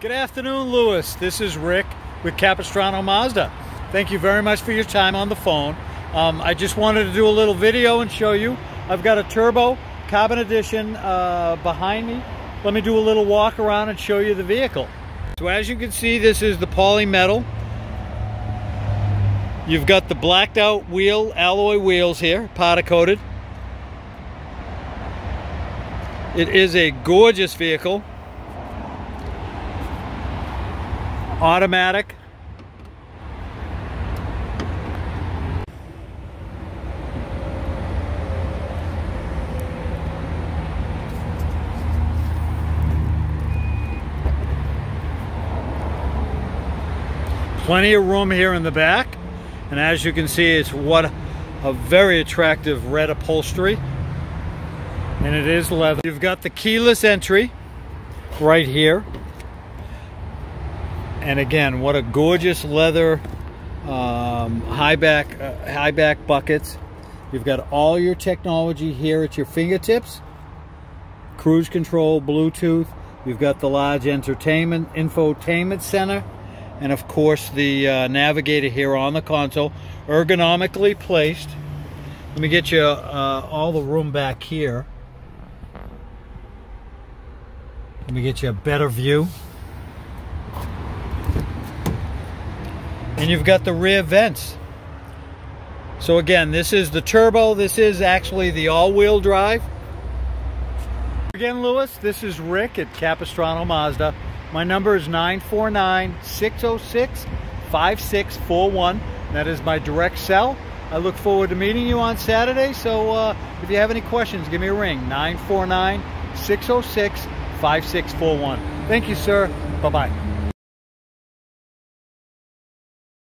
Good afternoon, Luis. This is Rick with Capistrano Mazda. Thank you very much for your time on the phone. Um, I just wanted to do a little video and show you. I've got a turbo carbon edition uh, behind me. Let me do a little walk around and show you the vehicle. So as you can see, this is the Polymetal. You've got the blacked out wheel, alloy wheels here, powder coated. It is a gorgeous vehicle. Automatic. Plenty of room here in the back. And as you can see, it's what a very attractive red upholstery. And it is leather. You've got the keyless entry right here. And again, what a gorgeous leather um, high back uh, high back buckets. You've got all your technology here at your fingertips. Cruise control, Bluetooth. You've got the large entertainment infotainment center. And of course the uh, navigator here on the console, ergonomically placed. Let me get you uh, all the room back here. Let me get you a better view. And you've got the rear vents. So again, this is the turbo. This is actually the all-wheel drive. Again, Luis, this is Rick at Capistrano Mazda. My number is 949-606-5641. That is my direct cell. I look forward to meeting you on Saturday. So uh, if you have any questions, give me a ring. 949-606-5641. Thank you, sir. Bye-bye.